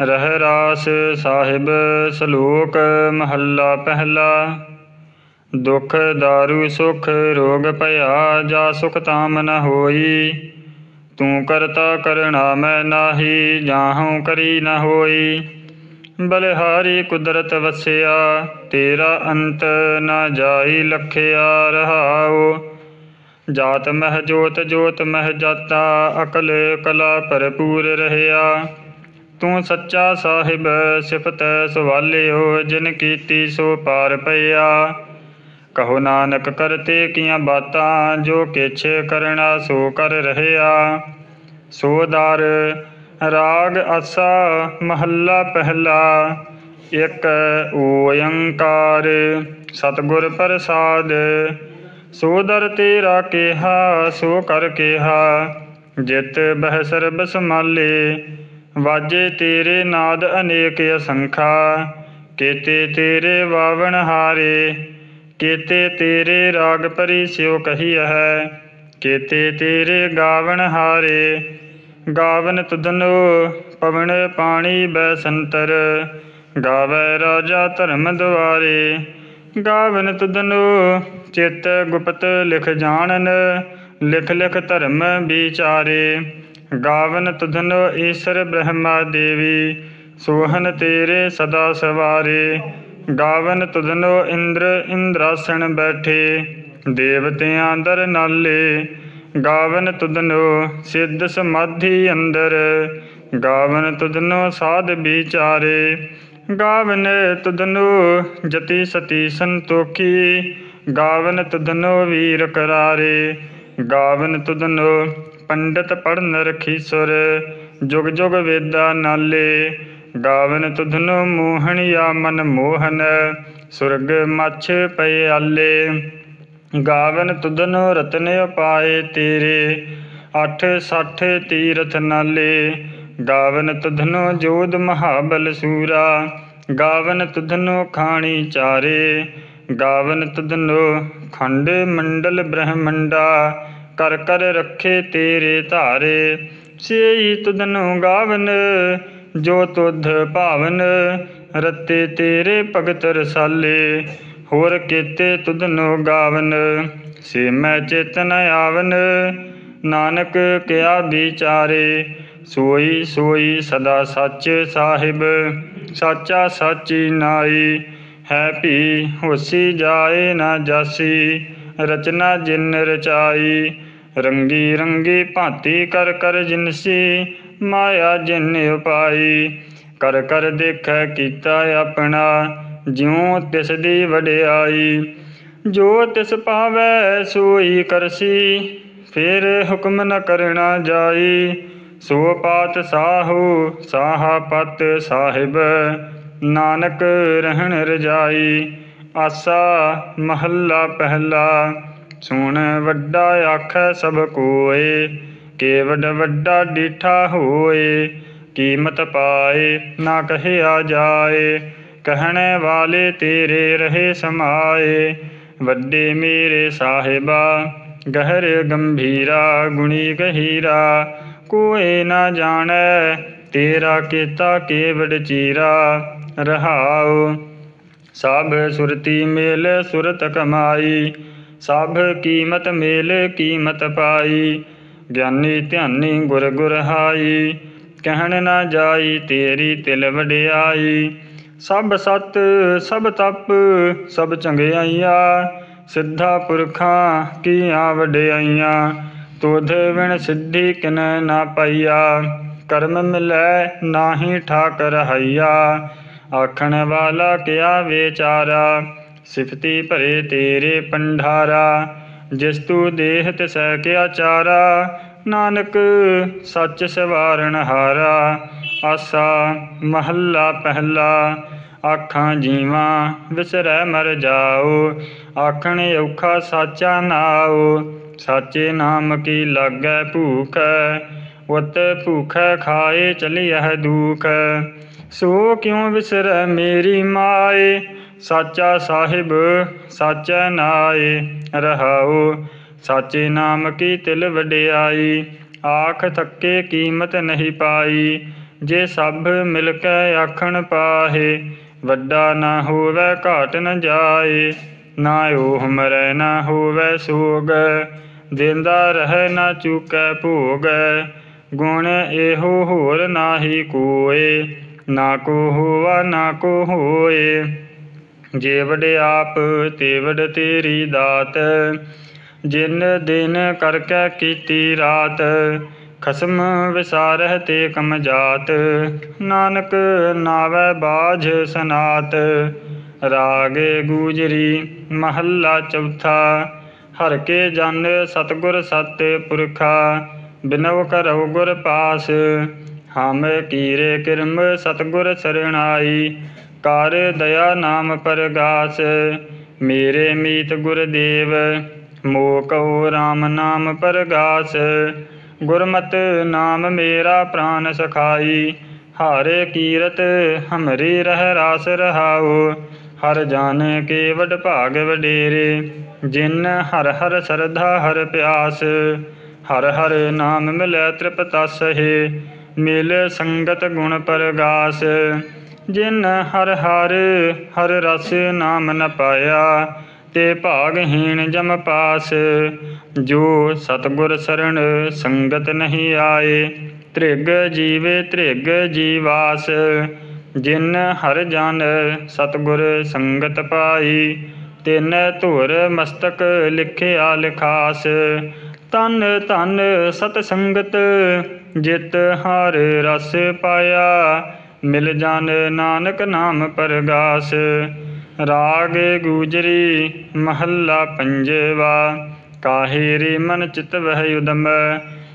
ਰਹਿ ਰਾਸ ਸਾਹਿਬ ਸ਼ਲੋਕ ਮਹੱਲਾ ਪਹਿਲਾ। ਦੁਖ ਦਾਰੂ ਸੁਖ ਰੋਗ ਭਇਆ ਜਾ ਸੁਖ ਤਾਮ ਨ ਹੋਈ। ਤੂੰ ਕਰਤਾ ਕਰਣਾ ਮੈਂ ਨਾਹੀ ਜਾਹਉ ਕਰੀ ਨ ਹੋਈ। ਬਲਿਹਾਰੀ ਕੁਦਰਤ ਵਸਿਆ, ਤੇਰਾ ਅੰਤ ਨਾ ਜਾਈ ਲਖਿਆ ਰਹਾਉ। ਜਾਤ ਮਹਿ ਜੋਤ ਜੋਤ ਮਹਿ ਜਾਤਾ, ਅਕਲ ਕਲਾ ਭਰਪੂਰ ਰਹਿਆ। ਤੂੰ ਸੱਚਾ ਸਾਹਿਬ ਸਿਫਤ ਸਵਾਲਿਓ, ਜਿਨ ਕੀਤੀ ਸੋ ਪਾਰ ਪਈਆ। ਕਹੋ ਨਾਨਕ ਕਰਤੇ ਕੀਆਂ ਬਾਤਾਂ, ਜੋ ਕਿਛ ਕਰਣਾ ਸੋ ਕਰ ਰਹਿਆ। ਸੋ ਰਾਗ ਅਸਾ ਮਹੱਲਾ ਪਹਿਲਾ, ਇੱਕ ਓੰਕਾਰ ਸਤਿਗੁਰ ਪ੍ਰਸਾਦ, ਸੋ ਤੇਰਾ ਕਿਹਾ, ਸੋ ਕਰ ਕਿਹਾ। ਜਿਤ ਬਹਿ ਸਰਬ ਸਮਾਲੇ ਵਾਜੇ ਤੇਰੇ ਨਾਦ ਅਨੇਕ ਅਸੰਖਾ, ਕੀਤੇ ਤੇਰੇ ਵਾਵਣ ਹਾਰੇ, ਕੀਤੇ ਤੇਰੇ ਰਾਗ ਪਰੀ ਸਿਉ ਹੈ ਕੀਤੇ ਤੇਰੇ ਗਾਵਣ ਹਾਰੇ। ਗਾਵਨ ਤੁਧਨੋ ਪਵਨ ਪਾਣੀ ਬੈ ਸੰਤਰ, ਗਾਵੇ ਰਾਜਾ ਧਰਮ ਦੁਆਰੇ। ਗਾਵਨ ਤੁਧਨੋ ਚਿਤ ਗੁਪਤ ਲਿਖ ਜਾਣਨ, ਲਿਖ ਲਿਖ ਧਰਮ ਵਿਚਾਰੇ। ਗਾਵਨ ਤੁਧਨੋ ਈਸ਼ਰ ਬ੍ਰਹਮਾ ਦੇਵੀ, ਸੋਹਨ ਤੇਰੇ ਸਦਾ ਸਵਾਰੇ। ਗਾਵਨ ਤੁਧਨੋ ਇੰਦਰ ਇੰਦਰਾਸਣ ਬੈਠੇ, ਦੇਵਤਿਆਂ ਦਰ ਨਾਲੇ। ਗਾਵਨ ਤੁਧਨੋ ਸਿੱਧ ਸਮਾਧੀ ਅੰਦਰ, ਗਾਵਨ ਤੁਧਨੋ ਸਾਧ ਵਿਚਾਰੇ। ਗਾਵਨ ਤੁਧਨੋ ਜਤੀ ਸਤੀ ਸੰਤੋਖੀ, ਗਾਵਨ ਤੁਧਨੋ ਵੀਰ ਕਰਾਰੇ। ਗਾਵਨ ਤੁਧਨੋ ਪੰਡਤ ਪੜਨ ਰਖੀ ਸੁਰ, ਜੁਗ ਜੁਗ ਵੇਦਾ ਨਾਲੇ। ਗਾਵਨ ਤੁਧਨੋ ਮੋਹਣਿਆ ਮਨ ਮੋਹਨ, ਸੁਰਗ ਮਛ ਪਏ ਆਲੇ। ਗਾਵਨ ਤੁਧਨੋ ਰਤਨ ਉਪਾਏ ਤੇਰੇ, ਅਠ ਸੱਠ ਤੀਰਥ ਨਾਲੇ। ਗਾਵਨ ਤੁਧਨੋ ਜੋਧ ਮਹਾਬਲ ਸੂਰਾ, ਗਾਵਨ ਤੁਧਨੋ ਖਾਣੀ ਚਾਰੇ। ਗਾਵਨ ਤੁਧਨੋ ਖੰਡ ਮੰਡਲ ਬ੍ਰਹਮੰਡਾ ਕਰ ਕਰ ਰੱਖੇ ਤੇਰੇ ਧਾਰੇ। ਸੇਈ ਤੁਧਨੋ ਗਾਵਨ, ਜੋ ਤੁਧ ਭਾਵਨ, ਰਤੇ ਤੇਰੇ ਭਗਤ ਰਸਾਲੇ। ਹੋਰ ਕੀਤੇ ਤੁਧਨੋ ਗਾਵਨ, ਸੇ ਮੈਂ ਚੇਤਨ ਆਵਨ। ਨਾਨਕ ਕਿਆ ਵਿਚਾਰੇ, ਸੋਈ ਸੋਈ ਸਦਾ ਸੱਚ ਸਾਹਿਬ। ਸਾਚਾ ਸਾਚੀ ਨਾਈ, ਹੈ ਭੀ ਹੋਸੀ ਜਾਏ ਨਾ ਜਾਸੀ। ਰਚਨਾ ਜਿਨ ਰਚਾਈ ਰੰਗੀ ਰੰਗੀ ਭਾਂਤੀ ਕਰ ਕਰ ਜਿਨਸੀ, ਮਾਇਆ ਜਿਨ ਉਪਾਈ। ਕਰ ਕਰ ਦੇਖੈ ਕੀਤਾ ਆਪਣਾ, ਜਿਉ ਤਿਸ ਦੀ ਵਡਿਆਈ। ਜੋ ਤਿਸ ਪਾਵੈ ਸੋਈ ਕਰਸੀ, ਫਿਰ ਹੁਕਮ ਨ ਕਰਣਾ ਜਾਈ। ਸੋ ਪਾਤ ਸਾਹੂ, ਸਾਹਾ ਪਤ ਸਾਹਿਬ, ਨਾਨਕ ਰਹਿਣ ਰਜਾਈ। ਆਸਾ ਮਹੱਲਾ ਪਹਿਲਾ। ਸੁਣ ਵੱਡਾ ਆਖੈ ਸਭ ਕੋਏ ਕੇਵਡ ਵੱਡਾ ਡੀਠਾ ਹੋਏ, ਕੀਮਤ ਪਾਏ ਨਾ ਕਹਿਆ ਜਾਏ, ਕਹਿਣੇ ਵਾਲੇ ਤੇਰੇ ਰਹੇ ਸਮਾਏ, ਵੱਡੇ ਮੇਰੇ ਸਾਹਿਬਾ, ਗਹਿਰ ਗੰਭੀਰਾ, ਗੁਣੀ ਗਹੀਰਾ, ਕੋਏ ਨਾ ਜਾਣੈ, ਤੇਰਾ ਕੀਤਾ ਕੇਵਡ ਚੀਰਾ, ਰਹਾਉ, ਸਭ ਸੁਰਤੀ ਮੇਲ ਸੁਰਤ ਕਮਾਈ ਸਭ ਕੀਮਤ ਮੇਲ ਕੀਮਤ ਪਾਈ, ਗਿਆਨੀ ਧਿਆਨੀ ਗੁਰ ਗੁਰ ਹਾਈ। ਕਹਿਣ ਨਾ ਜਾਈ ਤੇਰੀ ਤਿਲ ਵਡਿਆਈ। ਸਭ ਸਤ, ਸਭ ਤਪ, ਸਭ ਚੰਗਿਆਈਆਂ। ਸਿੱਧਾ ਪੁਰਖਾਂ ਕੀਆਂ ਵਡਿਆਈਆਂ। ਤੁਧ ਵਿਣ ਸਿੱਧੀ ਕਿਨ ਨਾ ਪਈਆ। ਕਰਮ ਮਿਲੈ ਨਾਹੀ ਠਾਕ ਰਹਾਈਆ ਆਖਣ ਵਾਲਾ ਕਿਆ ਵਿਚਾਰਾ? ਸਿਫਤੀ ਭਰੇ ਤੇਰੇ ਪੰਡਾਰਾ, ਜਿਸ ਤੂ ਦੇਹ ਤਿਸੈ ਕਿਆ ਚਾਰਾ ਨਾਨਕ ਸੱਚ ਸਵਾਰਨ ਹਾਰਾ, ਆਸਾ ਮਹੱਲਾ ਪਹਿਲਾ, ਆਖਾਂ ਜੀਵਾਂ ਵਿਸਰੈ ਮਰ ਜਾਓ, ਆਖਣ ਔਖਾ ਸਾਚਾ ਨਾਓ ਸਾਚੇ ਨਾਮ ਕੀ ਲਾਗੈ ਭੂਖ, ਉਤ ਭੂਖੈ ਖਾਏ ਚਲਿਐ ਦੁਖ, ਸੋ ਕਿਉ ਵਿਸਰੈ ਮੇਰੀ ਮਾਏ ਸਾਚਾ ਸਾਹਿਬ, ਸਾਚੈ ਨਾਏ, ਰਹਾਉ। ਸਾਚੇ ਨਾਮ ਕੀ ਤਿਲ ਵਡਿਆਈ, ਆਖ ਥੱਕੇ ਕੀਮਤ ਨਹੀਂ ਪਾਈ। ਜੇ ਸਭ ਮਿਲ ਕੇ ਆਖਣ ਪਾਹੇ, ਵੱਡਾ ਨਾ ਹੋਵੇ ਘਾਟ ਨ ਜਾਏ। ਨਾ ਓਹ ਮਰੈ, ਨਾ ਹੋਵੇ ਸੋਗ, ਦਿੰਦਾ ਰਹਿ ਨਾ ਚੁਕੈ ਭੋਗ। ਗੁਣ ਇਹੋ ਹੋਰ ਨਾਹੀ ਕੋਏ, ਨਾ ਕੋ ਹੋਵਾ ਨਾ ਕੋ ਹੋਏ। ਜੇ ਆਪ ਤੇਵੜ ਤੇਰੀ ਦਾਤ, ਜਿਨ ਦਿਨ ਕਰਕੇ ਕੀਤੀ ਰਾਤ, ਖਸਮ ਵਿਸਾਰਹਿ ਤੇ ਕਮ ਜਾਤ ਨਾਨਕ ਨਾਵੈ ਬਾਝ ਸਨਾਤ, ਰਾਗੇ ਗੂਜਰੀ ਮਹੱਲਾ ਚੌਥਾ, ਹਰ ਕੇ ਜਨ ਸਤਗੁਰ ਸਤਿ ਪੁਰਖਾ ਬਿਨਵ ਕਰਉ ਗੁਰ ਪਾਸ, ਹਮ ਕੀਰੇ ਕਿਰਮ ਸਤਗੁਰ ਸਰਣਾਈ ਕਰ ਦਇਆ ਨਾਮ ਪਰਗਾਸ, ਮੇਰੇ ਮੀਤ ਗੁਰਦੇਵ ਮੋ ਕਉ RAM ਨਾਮ ਪਰਗਾਸ। ਗੁਰਮਤ ਨਾਮ ਮੇਰਾ ਪ੍ਰਾਨ ਸਖਾਈ, ਹਰੇ ਕੀਰਤ ਹਮਰੀ ਰਹਿ ਰਾਸ ਰਹਾਉ। ਹਰ ਜਾਣ ਕੇ ਵਡ ਭਾਗ ਵਡੇਰੇ, ਜਿਨ ਹਰ ਹਰ ਸਰਧਾ ਹਰ ਪਿਆਸ। ਹਰ ਹਰ ਨਾਮ ਮਿਲੈ ਤ੍ਰਿਪਤਸ ਹੈ ਮਿਲ ਸੰਗਤ ਗੁਣ ਪਰਗਾਸ। ਜਿਨ ਹਰ ਹਰ ਹਰ ਰਸ ਨਾਮ ਨ ਪਾਇਆ, ਤੇ ਭਾਗਹੀਣ ਜਮ ਪਾਸ। ਜੋ ਸਤਗੁਰ ਸਰਣ ਸੰਗਤ ਨਹੀਂ ਆਏ ਤ੍ਰਿਗ ਜੀਵੇ ਤ੍ਰਿਗ ਜੀਵਾਸ। ਜਿਨ ਹਰ ਜਨ ਸਤਗੁਰ ਸੰਗਤ ਪਾਈ, ਤਿਨ ਧੁਰ ਮਸਤਕ ਲਿਖਿਆ ਲਿਖਾਸ। ਤਨ ਤਨ ਸਤ ਸੰਗਤ ਜਿਤ ਹਰ ਰਸ ਪਾਇਆ ਮਿਲ ਜਨ ਨਾਨਕ ਨਾਮ ਪਰਗਾਸ, ਰਾਗ ਗੂਜਰੀ ਮਹੱਲਾ ਪੰਜਵਾ, ਕਾਹੇ ਰੇ ਮਨ ਚਿਤ ਵਹਿ ਉਦਮ,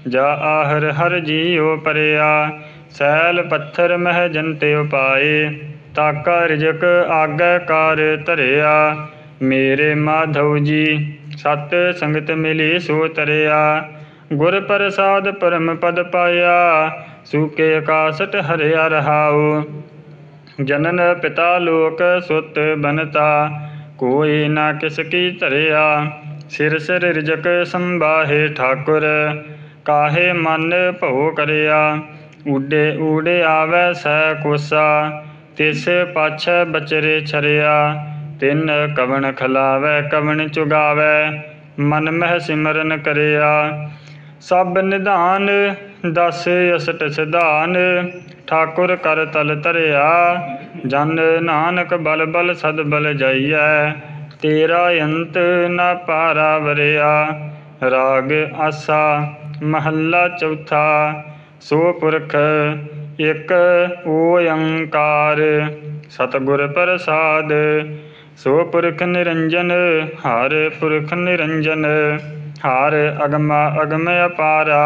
ਜਾ ਆਹਰ ਹਰ ਜੀਉ ਪਰਿਆ, ਸੈਲ ਪੱਥਰ ਮਹਿ ਜੰਤੇ ਉਪਾਏ ਤਾਕਾ ਰਿਜਕ ਆਗੈ ਕਾਰ ਧਰਿਆ, ਮੇਰੇ ਮਾਧਵ ਜੀ, ਸਤ ਸੰਗਤ ਮਿਲੀ ਸੋ ਤਰਿਆ, ਗੁਰ ਪ੍ਰਸਾਦ ਪਰਮ ਪਦ ਪਾਇਆ ਸੂਕੇ ਆਕਾਸ਼ਟ ਹਰਿਆ ਰਹਾਉ। ਜਨਨ ਪਿਤਾ ਲੋਕ ਸੁਤ ਬਨਤਾ, ਕੋਈ ਨਾ ਕਿਸ ਕੀ ਧਰਿਆ। ਸਿਰ ਸਿਰ ਰਿਜਕ ਸੰਭਾਹੇ ਠਾਕੁਰ, ਕਾਹੇ ਮਨ ਭਉ ਕਰਿਆ। ਊਡੇ ਊੜੇ ਆਵੈ ਸੈ ਕੋਸਾ, ਤਿਸ ਪਾਛੈ ਬਚਰੇ ਛਰਿਆ। ਤਿੰਨ ਕਵਣ ਖਲਾਵੈ, ਕਵਣ ਚੁਗਾਵੈ, ਮਨ ਮਹਿ ਸਿਮਰਨ ਕਰਿਆ। ਸਭ ਨਿਧਾਨ ਦਸ ਅਸਟ ਸਿਧਾਨ, ਠਾਕੁਰ ਕਰ ਤਲ ਧਰਿਆ। ਜਨ ਨਾਨਕ ਬਲ ਬਲ ਸਦ ਬਲ ਜਾਈਐ, ਤੇਰਾ ਅੰਤ ਨਾ ਪਾਰਾ ਵਰਿਆ। ਰਾਗ ਆਸਾ, ਮਹੱਲਾ ਚੌਥਾ, ਸੋ ਪੁਰਖ ਇਕ ਓੰਕਾਰ ਸਤਿਗੁਰ ਪ੍ਰਸਾਦ, ਸੋ ਪੁਰਖ ਨਿਰੰਜਨ, ਹਰ ਪੁਰਖ ਨਿਰੰਜਨ। ਹਰ ਅਗਮ ਅਗਮ ਅਪਾਰਾ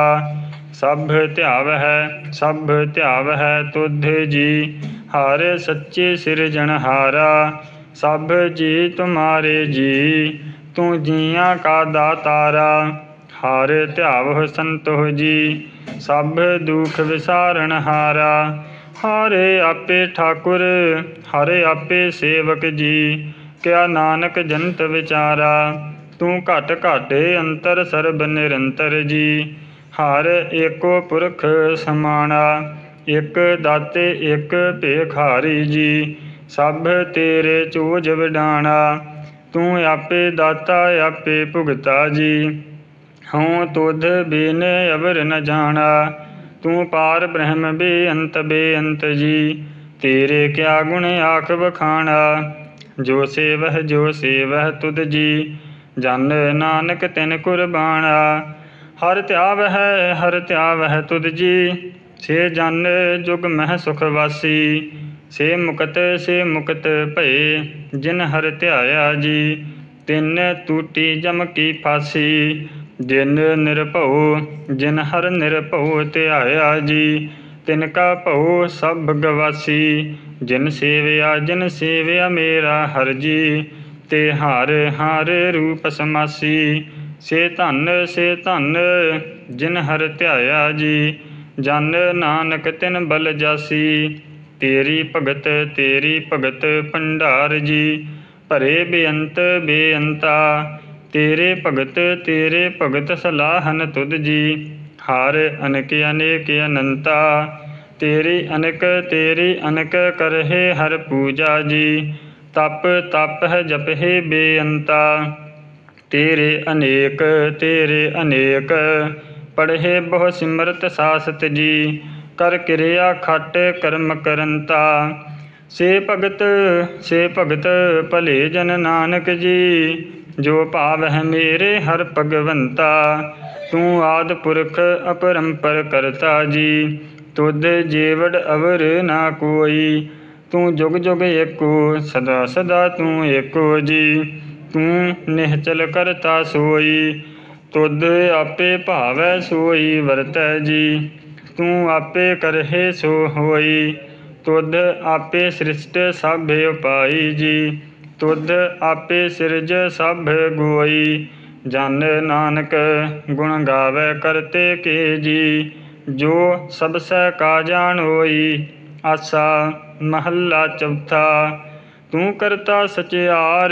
ਸਭ ਧਿਆਵ ਹੈ ਸਭ ਧਿਆਵ ਹੈ ਤੁਧ ਜੀ। ਹਰ ਸੱਚੇ ਸਿਰਜਣਹਾਰਾ ਸਭ ਜੀ ਤੁਮਾਰੇ ਜੀ। ਤੂੰ ਜੀਆਂ ਕਾ ਦਾਤਾਰਾ, ਹਰ ਧਿਆਵ ਸੰਤੋਹ ਜੀ। ਸਭ ਦੁਖ ਵਿਸਾਰਨ ਹਾਰਾ, ਹਰੇ ਆਪੇ ਠਾਕੁਰ, ਹਰੇ ਆਪੇ ਸੇਵਕ ਜੀ। ਕਿਆ ਨਾਨਕ ਜੰਤ ਵਿਚਾਰਾ, ਤੂੰ ਘਟ ਘਾਟੇ ਅੰਤਰ ਸਰਬ ਨਿਰੰਤਰ ਜੀ। ਹਰ ਏਕੋ ਪੁਰਖ ਸਮਾਣਾ, ਇਕ ਦਾਤੇ, ਇਕ ਭੇਖਾਰੀ ਜੀ। ਸਭ ਤੇਰੇ ਚੋਜ ਵਿਡਾਣਾ, ਤੂੰ ਆਪੇ ਦਾਤਾ, ਆਪੇ ਭੁਗਤਾ ਜੀ। ਹਉ ਤੁਧ ਬਿਨ ਅਵਰ ਨ ਜਾਣਾ, ਤੂੰ ਪਾਰ ਬ੍ਰਹਮ ਬੇਅੰਤ ਬੇਅੰਤ ਜੀ। ਤੇਰੇ ਕਿਆ ਗੁਣ ਆਖ ਵਖਾਣਾ, ਜੋ ਸੇਵਹ ਜੋ ਸੇਵਹ ਤੁਧ ਜੀ। ਜਨ ਨਾਨਕ ਤਿਨ ਕੁਰਬਾਨਾ ਹਰ ਧਿਆਵ ਹੈ ਹਰ ਧਿਆਵ ਹੈ ਤੁਧ ਜੀ। ਸੇ ਜਨ ਜੁਗ ਮਹਿ ਸੁਖ ਵਾਸੀ। ਸੇ ਮੁਕਤ ਸੇ ਮੁਕਤ ਭਏ, ਜਿਨ ਹਰ ਧਿਆਇਆ ਜੀ। ਤਿਨ ਟੂਟੀ ਜਮ ਕੀ ਫਾਸੀ, ਜਿਨ ਨਿਰਭਉ, ਜਿਨ ਹਰ ਨਿਰਭਉ ਧਿਆਇਆ ਜੀ। ਤਿਨ ਕਾ ਭਉ ਸਭ ਗਵਾਸੀ ਜਿਨ ਸੇਵਿਆ ਜਿਨ ਸੇਵਿਆ ਮੇਰਾ ਹਰ ਜੀ। ਤੇ ਹਰ ਹਰ ਰੂਪ ਸਮਾਸੀ ਸੇ ਧਨ ਸੇ ਧਨ, ਜਿਨ ਹਰ ਧਿਆਇਆ ਜੀ, ਜਨ ਨਾਨਕ ਤਿਨ ਬਲ ਜਾਸੀ। ਤੇਰੀ ਭਗਤ ਤੇਰੀ ਭਗਤ ਭੰਡਾਰ ਜੀ, ਭਰੇ ਬੇਅੰਤ ਬੇਅੰਤਾ। ਤੇਰੇ ਭਗਤ ਤੇਰੇ ਭਗਤ ਸਲਾਹਨ ਤੁਧ ਜੀ, ਹਾਰ ਅਨੇਕ ਅਨੇਕ ਅਨੰਤਾ। ਤੇਰੀ ਅਨਕ ਤੇਰੀ ਅਨਕ ਕਰਹਿ ਹਰ ਪੂਜਾ ਜੀ, ਤਪ ਤਪ ਹੈ ਜਪਹਿ ਬੇਅੰਤਾ। ਤੇਰੇ ਅਨੇਕ ਤੇਰੇ ਅਨੇਕ। ਪੜ੍ਹੇ ਬਹੁ ਸਿਮਰਤ ਸਾਸਤ ਜੀ, ਕਰ ਕਿਰਿਆ ਖਟ ਕਰਮ ਕਰੰਤਾ। ਸੇ ਭਗਤ ਸੇ ਭਗਤ ਭਲੇ ਜਨ ਨਾਨਕ ਜੀ, ਜੋ ਭਾਵ ਹੈ ਮੇਰੇ ਹਰ ਭਗਵੰਤਾ। ਤੂੰ ਆਦ ਪੁਰਖ ਅਪਰੰਪਰ ਕਰਤਾ ਜੀ, ਤੁਧ ਜੀਵੜ ਅਵਰ ਨਾ ਕੋਈ। ਤੂੰ ਜੁਗ ਜੁਗ ਏਕੋ, ਸਦਾ ਸਦਾ ਤੂੰ ਏਕੋ ਜੀ। ਤੂੰ ਨਿਹਚਲ ਕਰਤਾ ਸੋਈ, ਤੁਧ ਆਪੇ ਭਾਵੈ ਸੋਈ ਵਰਤੈ ਜੀ। ਤੂੰ ਆਪੇ ਕਰਹਿ ਸੋ ਹੋਈ, ਤੁਧ ਆਪੇ ਸ੍ਰਿਸ਼ਟ ਸਭ ਉਪਾਈ ਜੀ। ਤੁਧ ਆਪੇ ਸਿਰਜ ਸਭ ਗੋਈ, ਜਨ ਨਾਨਕ ਗੁਣ ਗਾਵੇ ਕਰਤੇ ਕੇ ਜੀ। ਜੋ ਸਭ ਸਹਿ ਕਾ ਜਾਣ ਹੋਈ, ਆਸਾ ਮਹੱਲਾ ਚੌਥਾ ਤੂੰ ਕਰਤਾ ਸਚਿਆਰ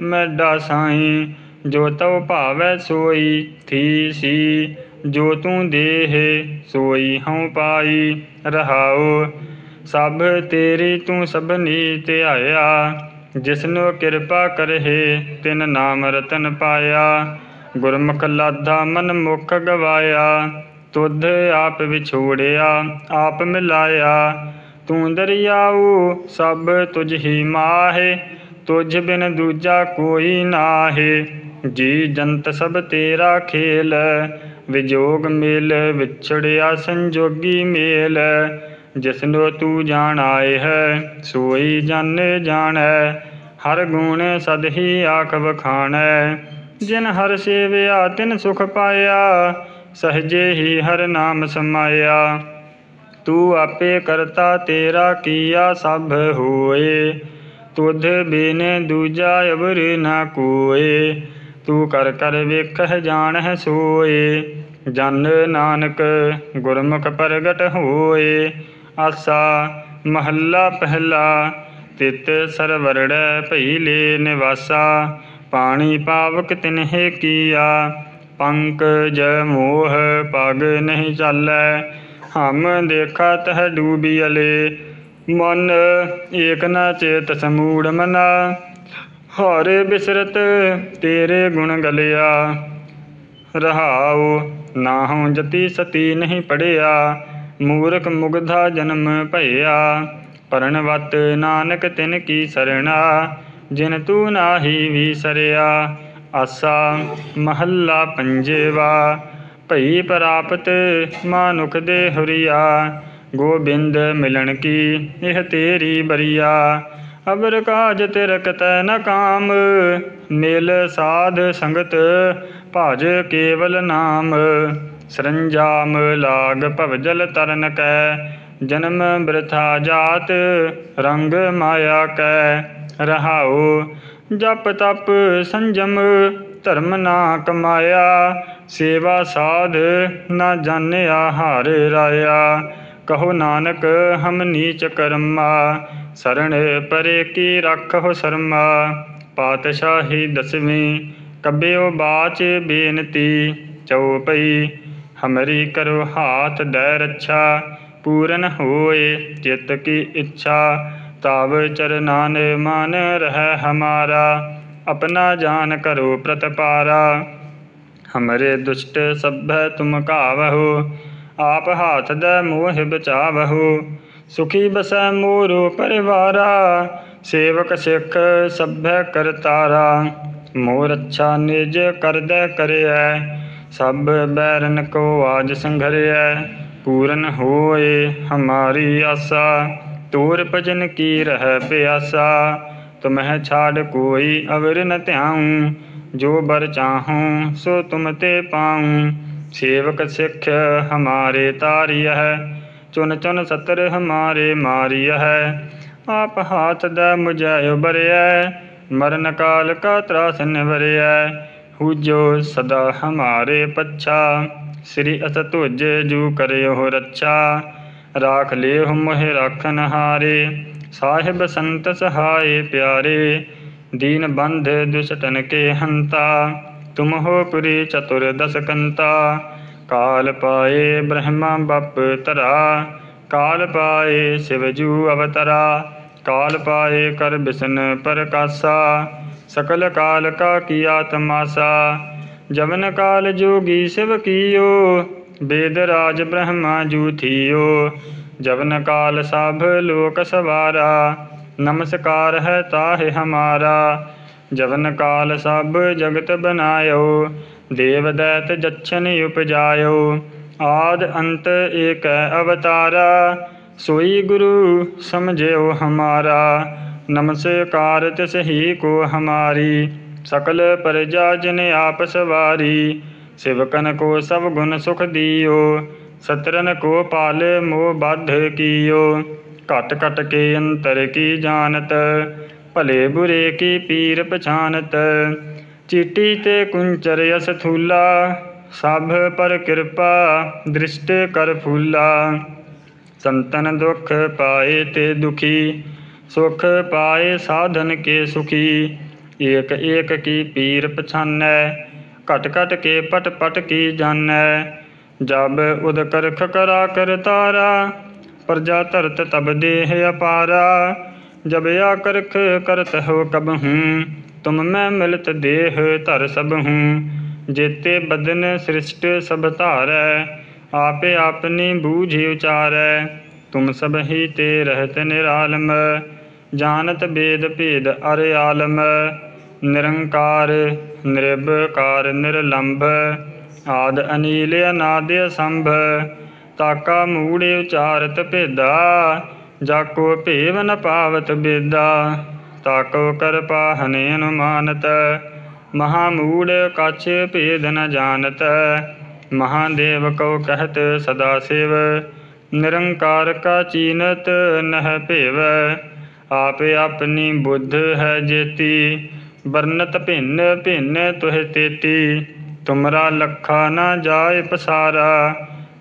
ਮੈਡਾ ਸਾਈ ਜੋ ਤਉ ਭਾਵੈ ਸੋਈ, ਥੀ ਸੀ। ਜੋ ਤੂੰ ਦੇਹ ਸੋਈ, ਹਉ ਪਾਈ, ਰਹਾਉ। ਸਭ ਤੇਰੀ ਤੂੰ ਸਭਨੀ ਧਿਆਇਆ। ਜਿਸਨੋ ਕਿਰਪਾ ਕਰਹਿ, ਤਿਨ ਨਾਮ ਰਤਨ ਪਾਇਆ। ਗੁਰਮੁਖ ਲਾਧਾ ਮਨ ਮੁਖ ਗਵਾਇਆ। ਤੁਧ ਆਪ ਵਿਛੋੜਿਆ, ਆਪ ਮਿਲਾਇਆ। ਤੂੰ ਦਰਿਆਉ, ਸਭ ਤੁਝ ਹੀ ਮਾਹੇ, ਤੁਝ ਬਿਨ ਦੂਜਾ ਕੋਈ ਨਾਹੇ। ਜੀ ਜੰਤ ਸਭ ਤੇਰਾ ਖੇਲ, ਵਿਜੋਗ ਮੇਲ, ਵਿਛੜਿਆ ਸੰਜੋਗੀ ਮੇਲ। ਜਿਸਨੋ ਤੂੰ ਜਾਣ ਆਏ ਹੈ, ਸੋਈ ਜਨ ਜਾਣੈ, ਹਰ ਗੁਣ ਸਦ ਹੀ ਆਖ ਵਖਾਣੈ ਜਿਨ ਹਰ ਸੇਵਿਆ ਤਿਨ ਸੁਖ ਪਾਇਆ, ਸਹਜੇ ਹੀ ਹਰ ਨਾਮ ਸਮਾਇਆ। ਤੂੰ ਆਪੇ ਕਰਤਾ ਤੇਰਾ ਕੀਆ ਸਭ ਹੋਏ। ਤੁਧ ਬਿਨ ਦੂਜਾ ਅਵਰ ਨਾ ਕੋਏ। ਤੂੰ ਕਰ ਕਰ ਵੇਖਹਿ ਜਾਣਹਿ ਸੋਏ। ਜਨ ਨਾਨਕ ਗੁਰਮੁਖ ਪ੍ਰਗਟ ਹੋਏ। ਆਸਾ ਮਹੱਲਾ ਪਹਿਲਾ, ਤਿਤ ਸਰਵਰੜੈ ਭਈ ਲੇ ਨਿਵਾਸਾ। ਪਾਣੀ ਪਾਵਕ ਤਿਨਹਿ ਕੀਆ ਪੰਕਜ ਮੋਹ ਪਗ ਨਹੀਂ ਚਾਲੈ। ਹਮ ਦੇਖਾ ਤਹ ਡੂਬੀਅਲੇ ਮਨ ਏਕ ਨ ਚੇਤ ਸਮੂੜ ਮਨਾ। ਹਰੇ ਬਿਸਰਤ ਤੇਰੇ ਗੁਣ ਗਲਿਆ, ਰਹਾਉ ਨਾਹਉ ਜਤੀ ਸਤੀ ਨਹੀਂ ਪੜਿਆ। ਮੂਰਖ ਮੁਗਧਾ ਜਨਮ ਭਇਆ ਪਰਣਵਤ ਨਾਨਕ ਤਿਨ ਕੀ ਸਰਣਾ। ਜਿਨ ਤੂੰ ਨਾਹੀ ਵਿਸਰਿਆ ਆਸਾ ਮਹੱਲਾ ਪੰਜੇਵਾ। ਭਈ ਪ੍ਰਾਪਤ ਮਾਨੁਖ ਦੇ ਹੁਰੀਆ, ਗੋਬਿੰਦ ਮਿਲਣ ਕੀ ਇਹ ਤੇਰੀ ਬਰੀਆ? ਅਬਰ ਕਾਜ ਤਿਰਕਤੈ ਨ ਕਾਮ, ਮਿਲ ਸਾਧ ਸੰਗਤ ਭਜ ਕੇਵਲ ਨਾਮ। ਸਰੰਜਾਮ ਲਾਗ ਭਵਜਲ ਤਰਨ ਕੈ, ਜਨਮ ਬ੍ਰਥਾ ਜਾਤ ਰੰਗ ਮਾਇਆ ਕੈ। ਰਹਾਉ ਜਪ ਤਪ ਸੰਜਮ ਧਰਮ ਨਾ ਕਮਾਇਆ ਸੇਵਾ ਸਾਧ ਨਾ ਜਾਣਿਆ ਹਾਰ ਰਾਇਆ। ਕਹੋ ਨਾਨਕ, ਹਮ ਨੀਚ ਕਰਮਾ। ਸਰਣ ਪਰੇ ਕੀ ਰੱਖੋ ਸਰਮਾ। ਪਾਤਸ਼ਾਹੀ ਦਸਵੀਂ, ਕਬਿਓ ਬਾਚ ਬੇਨਤੀ। ਚਉਪਈ ਹਮਰੀ ਕਰੋ ਹਾਥ ਦੈ ਰੱਛਾ। ਪੂਰਨ ਹੋਏ ਚਿਤ ਕੀ ਇੱਛਾ। ਤਾਵ ਚਰਨਾਨ ਮਨ ਰਹਿ ਹਮਾਰਾ। ਆਪਣਾ ਜਾਨ ਕਰੋ ਪ੍ਰਤਪਾਰਾ। ਹਮਰੇ ਦੁਸ਼ਟ ਸਭੈ ਤੁਮ ਕਾਵਹੁ, ਆਪ ਹਾਥ ਦੇ ਮੋਹਿ ਬਚਾਵਹੁ। ਸੁਖੀ ਬਸੈ ਮੋਰੋ ਪਰਿਵਾਰਾ, ਸੇਵਕ ਸਿਖ ਸਭੈ ਕਰਤਾਰਾ ਮੋਰ ਅੱਛਾ ਨਿਜ ਕਰਦੈ ਕਰਿਐ, ਸਭ ਬੈਰਨ ਕੋ ਆਜ ਸੰਘਰਿਐ। ਪੂਰਨ ਹੋਏ ਹਮਾਰੀ ਆਸਾ, ਤੂਰ ਭਜਨ ਕੀ ਰਹਿ ਪਿਆਸਾ। ਤੁਮਹਿ ਛਾੜ ਕੋਈ ਅਵਰ ਨ ਧਿਆਉ ਜੋ ਬਰ ਚਾਹੂੰ, ਸੋ ਤੁਮ ਤੇ ਪਾਉ। ਸੇਵਕ ਸਿੱਖ ਹਮਾਰੇ ਤਾਰਿਯ ਹੈ ਚੁਨ ਚੁਨ ਸਤਰ ਹਮਾਰੇ ਮਾਰਿਯ ਹੈ ਆਪ ਹਾਥ ਦਾ ਮੁਝੈ ਉਬਰਿਐ ਮਰਨ ਕਾਲ ਕਾ ਤਰਾਸ ਨਿਵਰਿਐ। ਹੂਜੋ ਸਦਾ ਹਮਾਰੇ ਪੱਛਾ, ਸ੍ਰੀ ਅਸ ਤੁਜ ਜੂ ਕਰਿਓ ਰੱਛਾ। ਰਾਖ ਲਿਓ ਮੋਹਿ ਰਾਖਨ ਹਾਰੇ ਸਾਹਿਬ ਸੰਤ ਸਹਾਏ ਪਿਆਰੇ। दीन बंधे दुष्टन के हंता तुम हो पुरी चतुर्दश कंता काल पाए ब्रह्मा बप तरा काल पाए शिवजू अवतरा काल पाए कर बिसन पर कासा सकल काल का किया तमाशा जवन काल जोगी शिव कियो वेदराज ब्रह्मा जू थियो जवन काल साभ लोक सवारा ਨਮਸਕਾਰ ਹੈ ਤਾਹਿ ਹਮਾਰਾ, ਜਵਨ ਕਾਲ ਸਭ ਜਗਤ ਬਨਾਇਓ, ਦੇਵ ਦੈਤ ਜਛਨ ਉਪਜਾਇਓ, ਆਦ ਅੰਤ ਏਕੈ ਅਵਤਾਰਾ, ਸੋਈ ਗੁਰੂ ਸਮਝਿਓ ਹਮਾਰਾ, ਨਮਸਕਾਰ ਤਿਸ ਹੀ ਕੋ ਹਮਾਰੀ, ਸਕਲ ਪਰਜਾ ਜਿਨ ਆਪ ਸਵਾਰੀ, ਸਿਵਕਨ ਕੋ ਸਭ ਗੁਣ ਸੁਖ ਦਿਓ, ਸਤਰਨ ਕੋ ਪਾਲੇ ਮੋਹ ਬਧ ਕੀਓ। ਘਟ ਘਟ ਕੇ ਅੰਤਰ ਕੀ ਜਾਣਤ, ਭਲੇ ਬੁਰੇ ਕੀ ਪੀਰ ਪਛਾਨਤ। ਚੀਟੀ ਤੇ ਕੁੰਚਰ ਅਸ ਥੂਲਾ ਸਭ ਪਰ ਕਿਰਪਾ ਦ੍ਰਿਸ਼ਟ ਕਰ ਫੂਲਾ। ਸੰਤਨ ਦੁਖ ਪਾਏ ਤੇ ਦੁਖੀ, ਸੁਖ ਪਾਏ ਸਾਧਨ ਕੇ ਸੁਖੀ। ਏਕ ਏਕ ਕੀ ਪੀਰ ਪਛਾਨੈ, ਘਟ ਘਟ ਕੇ ਪਟ ਪਟ ਕੀ ਜਾਣੈ। ਜਬ ਉਦ ਕਰਖ ਕਰਾ ਕਰ ਤਾਰਾ ਪ੍ਰਜਾ ਧਰਤ ਤਬ ਦੇਹ ਅਪਾਰਾ, ਜਬ ਆ ਕਰਖ ਕਰਤ ਹੋ ਕਬ ਹੂੰ, ਤੁਮ ਮੈਂ ਮਿਲਤ ਦੇਹ ਧਰ ਸਭ ਹੂੰ, ਜੇਤੇ ਬਦਨ ਸ੍ਰਿਸ਼ਟ ਸਭ ਧਾਰੈ, ਆਪੇ ਆਪਨੀ ਬੂਝਿ ਉਚਾਰੈ, ਤੁਮ ਸਭ ਹੀ ਤੇ ਰਹਿਤ ਨਿਰਾਲਮ, ਜਾਣਤ ਬੇਦ ਭੇਦ ਅਰ ਆਲਮ, ਨਿਰੰਕਾਰ ਨਿਰਭਕਾਰ ਨਿਰਲੰਭ, ਆਦ ਅਨੀਲ ਅਨਾਦ ਸੰਭ ਤਾਕਾ ਮੂੜ ਉਚਾਰਤ ਭੇਦਾ, ਜਾਕੋ ਭੇਵ ਨ ਪਾਵਤ ਬੇਦਾ। ਤਾਕੋ ਕਰ ਪਾਹਨੇ ਅਨੁਮਾਨਤ, ਮਹਾ ਮੂੜ ਕਛ ਭੇਦ ਨ ਜਾਣਤ। ਮਹਾਦੇਵ ਕਉ ਕਹਤ ਸਦਾ ਸਿਵ, ਨਿਰੰਕਾਰ ਕਾ ਚੀਨਤ ਨਹਿ ਭੇਵ। ਆਪੇ ਆਪਣੀ ਬੁੱਧ ਹੈ ਜੇਤੀ, ਵਰਨਤ ਭਿੰਨ ਭਿੰਨ ਤੁਹ ਤੇਤੀ। ਤੁਮਰਾ ਲਖਾ ਨਾ ਜਾਏ ਪਸਾਰਾ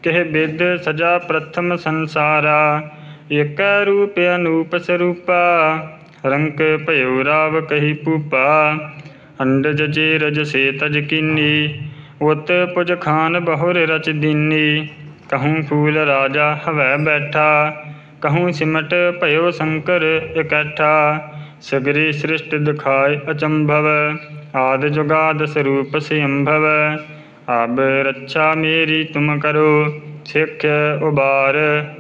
ਕਿਹ ਬਿਦ ਸਜਾ ਪ੍ਰਥਮ ਸੰਸਾਰਾ, ਏਕੈ ਰੂਪ ਅਨੂਪ ਸਰੂਪਾ, ਰੰਕ ਭਇਓ ਰਾਵ ਕਹੀ ਪੂਪਾ ਅੰਡਜ ਜੇ ਰਜ ਸੇ ਤਜ ਕੀਨੀ, ਉਤ ਪੁਜ ਖਾਨ ਬਹੁਰ ਰਚ ਦੀਨੀ, ਕਹੂੰ ਫੂਲ ਰਾਜਾ ਹਵੈ ਬੈਠਾ, ਕਹੂੰ ਸਿਮਟ ਭਇਓ ਸ਼ੰਕਰ ਇਕੱਠਾ, ਸਗਰੀ ਸ੍ਰਿਸ਼ਟ ਦਿਖਾਇ ਅਚੰਭਵ, ਆਦ ਜੁਗਾਦ ਸਰੂਪ ਸਿਅੰਭਵ ਅਬ ਰੱਛਾ ਮੇਰੀ ਤੁਮ ਕਰੋ, ਸਿੱਖ ਉਬਾਰ,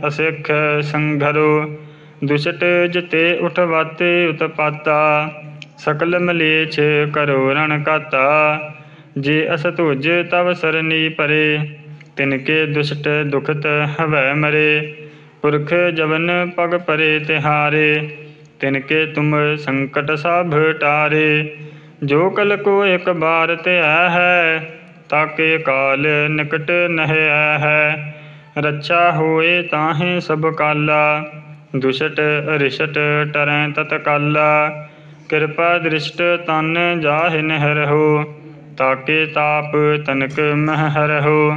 ਅਸਿੱਖ ਸੰਘਰੋ। ਦੁਸ਼ਟ ਜਤੇ ਉਠਵਾਤੇ ਉਤਪਾਤਾ, ਸਕਲ ਮਲੇਛ ਕਰੋ ਰਣ ਕਾਤਾ ਜੇ ਅਸ ਤੁਜ ਤਵ ਸਰਨੀ ਪਰੇ, ਤਿਨਕੇ ਦੁਸ਼ਟ ਦੁਖਤ ਹਵੈ ਮਰੇ। ਪੁਰਖ ਜਵਨ ਪਗ ਪਰੇ ਤਿਹਾਰੇ, ਤਿਨਕੇ ਤੁਮ ਸੰਕਟ ਸਭ ਟਾਰੇ। ਜੋ ਕਲ ਕੋ ਇੱਕ ਬਾਰ ਤੇ ਹੈ ਤਾਕੇ ਕਾਲ ਨਿਕਟ ਨਹਿ ਹੈ, ਰੱਛਾ ਹੋਏ ਤਾਹੇ ਸਭ ਕਾਲਾ, ਦੁਸ਼ਟ ਰਿਸ਼ਟ ਟਰੈ ਤਤ ਕਾਲਾ ਕਿਰਪਾ ਦ੍ਰਿਸ਼ਟ ਤਨ ਜਾਹਿ ਨਹਿ ਰਹੋ ਤਾਕੇ ਤਾਪ ਤਨਕ ਮਹਿ ਰਹੋ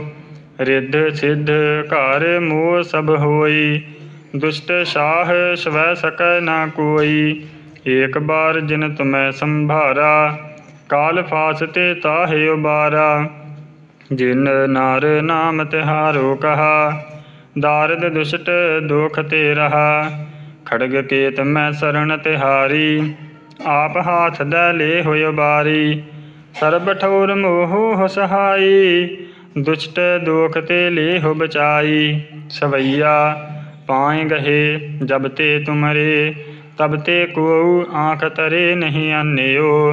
ਰਿੱਧ ਸਿੱਧ ਘਰ ਮੋਹ ਸਭ ਹੋਈ, ਦੁਸ਼ਟ ਸ਼ਾਹ ਸਵੈ ਸਕੈ ਨਾ ਕੋਈ, ਏਕ ਬਾਰ ਜਿਨ ਤੁਮੈ ਸੰਭਾਰਾ, ਕਾਲ ਫਾਸਤੇ ਤਾਹੇ ਉਬਾਰਾ। ਜਿਨ ਨਾਰ ਨਾਮ ਤਿਹਾਰੋ ਕਹਾ, ਦਾਰਦ ਦੁਸ਼ਟ ਦੁਖ ਤੇ ਰਹਾ। ਖੜਗ ਕੇਤ ਮੈਂ ਸਰਣ ਤਿਹਾਰੀ, ਆਪ ਹਾਥ ਦੇ ਲੇ ਹੋਇ ਬਾਰੀ ਸਰਬ ਠੌਰ ਮੋਹ ਸਹਾਈ ਦੁਸ਼ਟ ਦੋਖ ਤੇ ਲੇ ਹੋ ਬਚਾਈ। ਸਵਈਆ ਪਾਏ ਗਹੇ ਜਬ ਤੇ ਤੁਮਰੇ, ਤਬ ਤੇ ਕੋ ਆਂਖ ਤਰੇ ਨਹੀਂ ਆਨਿਓ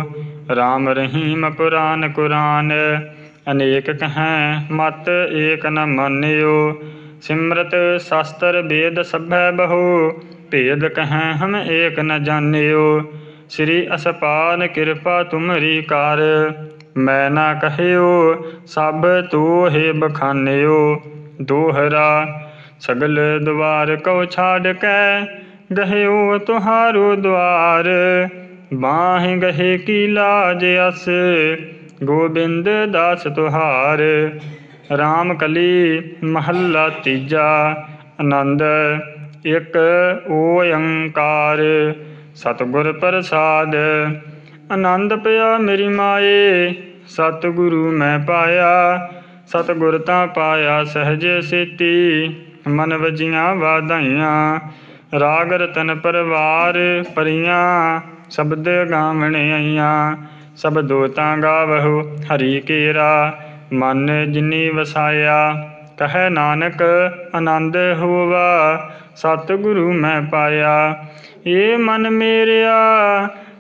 RAM ਰਹੀਮ ਪੁਰਾਨ ਕੁਰਾਨ ਅਨੇਕ ਕਹੈ, ਮਤ ਏਕ ਨ ਮੰਨਿਓ। ਸਿਮਰਤ ਸ਼ਾਸਤਰ ਵੇਦ ਸਭੈ ਬਹੁ, ਭੇਦ ਕਹੈ, ਹਮ ਏਕ ਨ ਜਾਣਿਓ। ਸ੍ਰੀ ਅਸਪਾਨ ਕਿਰਪਾ ਤੁਮਰੀ ਕਰ, ਮੈਂ ਨਾ ਕਹਿਓ, ਸਭ ਤੋਹਿ ਬਖਾਨਿਓ। ਦੋਹਰਾ, ਸਗਲ ਦਵਾਰ ਕਉ ਛਾੜ ਕੈ, ਗਹਿਓ ਤੁਹਾਰੋ ਦਵਾਰ। ਬਾਹ ਗਹਿ ਕੀ ਲਾਜ ਅਸ ਗੋਬਿੰਦ ਦਾਸ ਤੁਹਾਰ RAM ਕਲੀ ਮਹੱਲਾ ਤੀਜਾ, ਆਨੰਦ ਇੱਕ ਓੰਕਾਰ ਸਤਿਗੁਰ ਪ੍ਰਸਾਦ, ਆਨੰਦ ਪਿਆ ਮੇਰੀ ਮਾਏ, ਸਤਿਗੁਰੂ ਮੈਂ ਪਾਇਆ, ਸਤਿਗੁਰ ਤਾਂ ਪਾਇਆ ਸਹਜ ਸੇਤੀ, ਮਨ ਵਜੀਆਂ ਵਾਧਾਈਆਂ, ਰਾਗ ਰਤਨ ਪਰਵਾਰ ਪਰੀਆਂ ਸ਼ਬਦ ਗਾਵਣ ਆਈਆਂ। ਸਬਦੋ ਤਾਂ ਗਾਵਹੁ, ਹਰੀ ਕੇਰਾ। ਮਨ ਜਿਨੀ ਵਸਾਇਆ, ਕਹੈ ਨਾਨਕ, ਆਨੰਦ ਹੋਵਾ, ਸਤਿਗੁਰੂ ਮੈਂ ਪਾਇਆ। ਏ ਮਨ ਮੇਰਿਆ,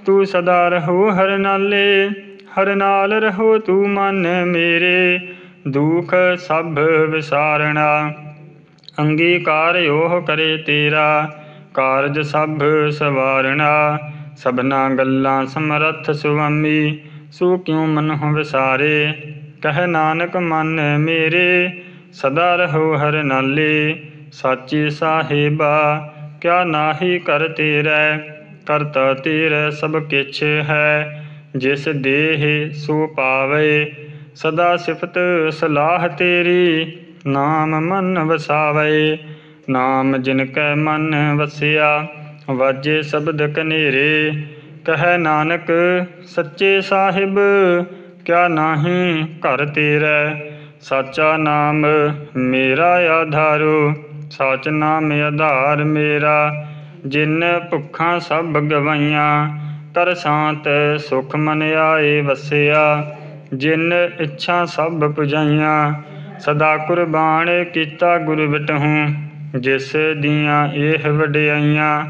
ਤੂੰ ਸਦਾ ਰਹੋ ਹਰ ਨਾਲੇ, ਹਰ ਨਾਲ ਰਹੋ ਤੂੰ ਮਨ ਮੇਰੇ। ਦੁਖ ਸਭ ਵਿਸਾਰਣਾ, ਅੰਗੀਕਾਰ ਉਹ ਕਰੇ ਤੇਰਾ, ਕਾਰਜ ਸਭ ਸਵਾਰਣਾ। ਸਭਨਾ ਗੱਲਾਂ ਸਮਰੱਥ ਸੁਆਮੀ, ਸੋ ਕਿਉ ਮਨ ਹੋ ਵਿਸਾਰੇ? ਕਹਿ ਨਾਨਕ ਮਨ ਮੇਰੇ, ਸਦਾ ਰਹੋ ਹਰ ਨਾਲੇ, ਸਾਚੀ ਸਾਹਿਬਾ, ਕਿਆ ਨਾਹੀ ਕਰ ਤੇਰੇ? ਕਰਤਾ ਤੇਰੇ ਸਭ ਕਿਛ ਹੈ, ਜਿਸ ਦੇਹ ਸੋ ਪਾਵੇ। ਸਦਾ ਸਿਫਤ ਸਲਾਹ ਤੇਰੀ, ਨਾਮ ਮਨ ਵਸਾਵੇ। ਨਾਮ ਜਿਨ ਕੈ ਮਨ ਵਸਿਆ ਵਾਜੇ ਸ਼ਬਦ ਕਨੇਰੇ ਕਹੈ ਨਾਨਕ, ਸੱਚੇ ਸਾਹਿਬ, ਕਿਆ ਨਾਹੀ ਘਰ ਤੇਰੇ? ਸਾਚਾ ਨਾਮ ਮੇਰਾ ਆਧਾਰੋ, ਸਾਚ ਨਾਮ ਆਧਾਰ ਮੇਰਾ। ਜਿਨ ਭੁੱਖਾਂ ਸਭ ਗਵਾਈਆਂ, ਤਰ ਸ਼ਾਂਤ ਸੁਖ ਮਨ ਆਏ ਵਸਿਆ। ਜਿਨ ਇੱਛਾ ਸਭ ਪੁਜਾਈਆਂ, ਸਦਾ ਕੁਰਬਾਨ ਕੀਤਾ ਗੁਰ ਬਿਟਹੂ। ਜਿਸ ਦੀਆਂ ਇਹ ਵਡਿਆਈਆਂ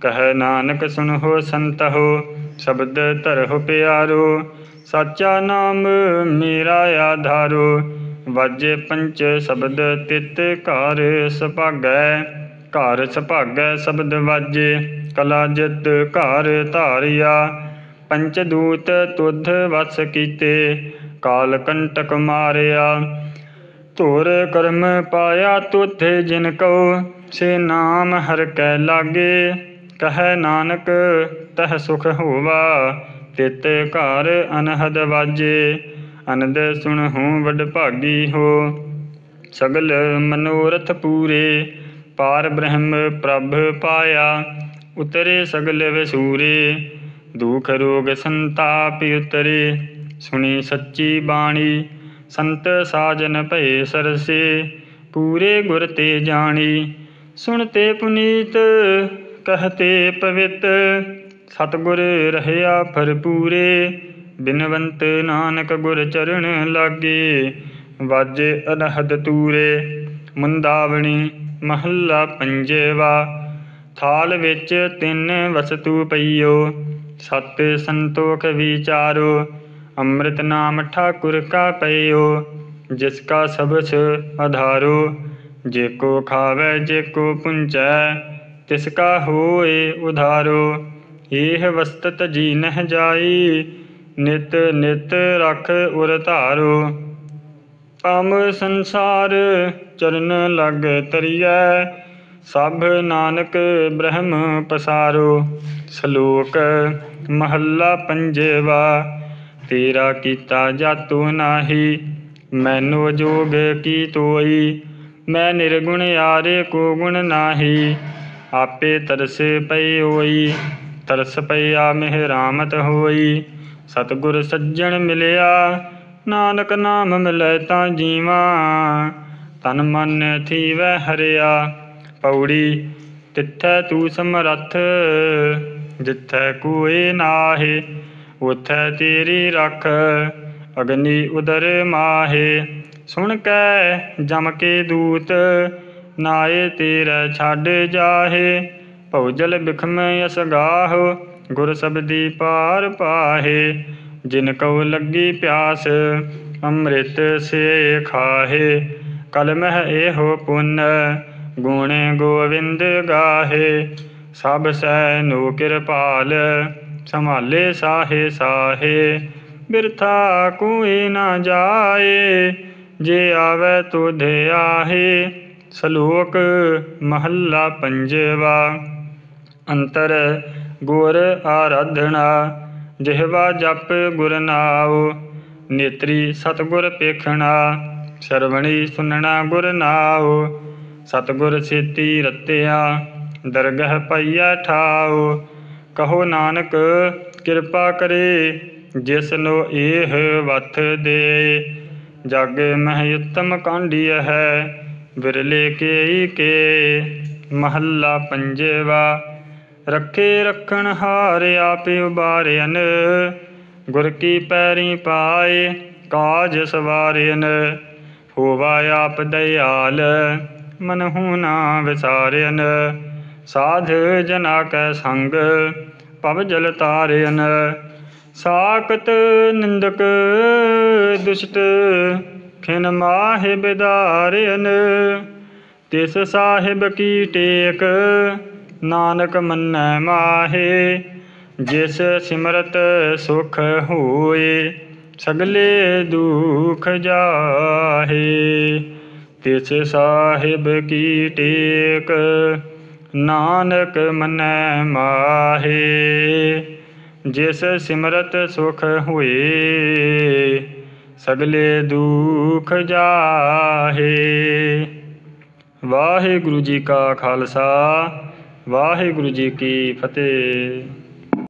ਕਹੈ ਨਾਨਕ ਸੁਨਹੁ ਸੰਤਹੁ, ਸ਼ਬਦ ਧਰਹੁ ਪਿਆਰੋ, ਸਾਚਾ ਨਾਮ ਮੇਰਾ ਆਧਾਰੋ, ਵਾਜੇ ਪੰਚ ਸ਼ਬਦ ਤਿਤ ਘਰ ਸੁਭਾਗੈ ਘਰ ਸੁਭਾਗੈ ਸ਼ਬਦ ਵਾਜੇ, ਕਲਾ ਜਿਤ ਘਰ ਧਾਰਿਆ, ਪੰਚ ਦੂਤ ਤੁਧ ਵਸ ਕੀਤੇ, ਕਾਲ ਕੰਟਕ ਮਾਰਿਆ। ਧੁਰ ਕਰਮ ਪਾਇਆ ਤੁਥੇ ਜਿਨ ਕੋ ਸੇ ਨਾਮ ਹਰ ਕੈ ਲਾਗੇ। ਕਹੈ ਨਾਨਕ ਤਹ ਸੁਖ ਹੋਵਾ, ਤਿਤ ਘਰ ਅਨਹਦ ਵਾਜੇ, ਅਨੰਦ ਸੁਣਹੁ ਵਡ ਭਾਗੀ ਹੋ। ਸਗਲ ਮਨੋਰਥ ਪੂਰੇ, ਪਾਰ ਬ੍ਰਹਮ ਪ੍ਰਭ ਪਾਇਆ, ਉਤਰੇ ਸਗਲ ਵਸੂਰੇ, ਦੁਖ ਰੋਗ ਸੰਤਾਪ ਉਤਰੇ। ਸੁਣੀ ਸੱਚੀ ਬਾਣੀ, ਸੰਤ ਸਾਜਨ ਭਏ ਸਰਸੇ, ਪੂਰੇ ਗੁਰ ਤੇ ਜਾਣੀ ਸੁਣਤੇ ਪੁਨੀਤ ਕਹਤੇ ਪਵਿੱਤ, ਸਤਗੁਰ ਰਹਿਆ ਭਰਪੂਰੇ, ਬਿਨਵੰਤ ਨਾਨਕ ਗੁਰ ਚਰਨ ਲਾਗੇ, ਵਾਜੇ ਅਨਹਦ ਤੂਰੇ, ਮੁੰਦਾਵਣੀ ਮਹੱਲਾ ਪੰਜੇਵਾ, ਥਾਲ ਵਿੱਚ ਤਿੰਨ ਵਸਤੂ ਪਈਓ, ਸਤ ਸੰਤੋਖ ਵਿਚਾਰੋ, ਅੰਮ੍ਰਿਤ ਨਾਮ ਠਾਕੁਰ ਕਾ ਪਈਓ ਜਿਸ ਕਾ ਸਬਸ ਆਧਾਰੋ ਜੇ ਕੋ ਖਾਵੇ, ਜੇ ਕੋ ਪੁੰਚੈ ਤਿਸ ਕਾ ਹੋਏ ਉਧਾਰੋ, ਇਹ ਵਸਤਤ ਜੀ ਨਹ ਜਾਈ, ਨਿਤ ਨਿਤ ਰਖ ਉਰ ਧਾਰੋ। ਪਮ ਸੰਸਾਰ ਚਰਨ ਲਗ ਤਰੀਐ, ਸਭ ਨਾਨਕ ਬ੍ਰਹਮ ਪਸਾਰੋ। ਸ਼ਲੋਕ, ਮਹੱਲਾ ਪੰਜਵਾ, ਤੇਰਾ ਕੀਤਾ ਜਾਤੂ ਨਾਹੀ, ਮੈਨੂੰ ਜੋਗ ਕੀ ਤੋਈ, ਮੈਂ ਨਿਰਗੁਣ ਆਰੇ ਕੋ ਗੁਣ ਨਾਹੀ। ਆਪੇ ਤਰਸੇ ਪਈ ਹੋਈ, ਤਰਸ ਪਈਆ ਮਿਹਰਾਮਤ ਹੋਈ। ਸਤਿਗੁਰ ਸੱਜਣ ਮਿਲਿਆ, ਨਾਨਕ ਨਾਮ ਮਿਲੈ ਤਾਂ ਜੀਵਾ। ਤਨ ਮਨ ਥੀਵੈ ਹਰਿਆ, ਪੌੜੀ ਤਿੱਥੈ ਤੂੰ ਸਮਰੱਥ। ਜਿੱਥੈ ਕੋਏ ਨਾਹੀ, ਉਥੈ ਤੇਰੀ ਰਖ। ਅਗਨੀ ਉਦਰ ਮਾਹੇ, ਸੁਣ ਕੈ ਜਮ ਕੇ ਦੂਤ। ਨਾਏ ਤੇਰਾ ਛੱਡ ਜਾਹੇ ਭਉਜਲ ਬਿਖਮ ਅਸਗਾਹ ਗੁਰ ਸਬਦੀ ਪਾਰ ਪਾਹੇ। ਜਿਨ ਕਉ ਲੱਗੀ ਪਿਆਸ, ਅੰਮ੍ਰਿਤ ਸੇ ਖਾਹੇ। ਕਲ ਮਹਿ ਇਹੋ ਪੁੰਨ, ਗੁਣੇ ਗੋਵਿੰਦ ਗਾਹੇ। ਸਭ ਸੈ ਨੋ ਕਿਰਪਾਲ, ਸੰਭਾਲੇ ਸਾਹੇ ਸਾਹੇ। ਬਿਰਥਾ ਕੋਈ ਨਾ ਜਾਏ, ਜੇ ਆਵੇ ਤੁਧ ਆਹੇ। ਸ਼ਲੋਕ ਮਹੱਲਾ ਪੰਜਵਾ। ਅੰਤਰ ਗੁਰ ਆਰਾਧਨਾ, ਜਿਹਵਾ ਜਪ ਗੁਰ ਨਾਉ, ਨੇਤਰੀ ਸਤਗੁਰ ਪੇਖਣਾ, ਸਰਵਣੀ ਸੁਨਣਾ ਗੁਰ ਨਾਉ, ਸਤਗੁਰ ਸੇਤੀ ਰਤਿਆ, ਦਰਗਹ ਪਈਆ ਠਾਉ। ਕਹੋ ਨਾਨਕ, ਕਿਰਪਾ ਕਰੇ, ਜਿਸ ਨੂੰ ਇਹ ਵਥ ਦੇ। ਜਗ ਮਹਿ ਉਤਮ ਕਾਂਡੀਆ ਹੈ ਬਿਰਲੇ ਕੇ ਕੇ, ਮਹੱਲਾ ਪੰਜਵਾ। ਰੱਖੇ ਰੱਖਣ ਹਾਰ ਆਪੇ ਉਬਾਰਿਆਨ ਗੁਰ ਕੀ ਪੈਰੀ ਪਾਏ ਕਾਜ ਸਵਾਰਿਆਨ ਹੋਵਾ ਆਪ ਦਇਆਲ ਮਨਹੁ ਨਾ ਵਿਸਾਰਿਆਨ ਸਾਧ ਜਨਾ ਕੈ ਸੰਗ ਪਵ ਜਲ ਤਾਰਿਆਨ ਸਾਕਤ ਨਿੰਦਕ ਦੁਸ਼ਟ ਖਿਨ ਮਾਹਿ ਬਿਦਾਰਿਆਨ ਤਿਸ ਸਾਹਿਬ ਕੀ ਟੇਕ, ਨਾਨਕ ਮੰਨੈ ਮਾਹੇ, ਜਿਸ ਸਿਮਰਤ ਸੁਖ ਹੋਏ, ਸਗਲੇ ਦੁਖ ਜਾਹੇ। ਤਿਸ ਸਾਹਿਬ ਕੀ ਟੇਕ, ਨਾਨਕ ਮੰਨੈ ਮਾਹੇ, ਜਿਸ ਸਿਮਰਤ ਸੁਖ ਹੋਏ ਸਗਲੇ ਦੁਖ ਜਾਹੇ। ਵਾਹਿਗੁਰੂ ਜੀ ਕਾ ਖਾਲਸਾ ਵਾਹਿਗੁਰੂ ਜੀ ਕੀ ਫਤਿਹ।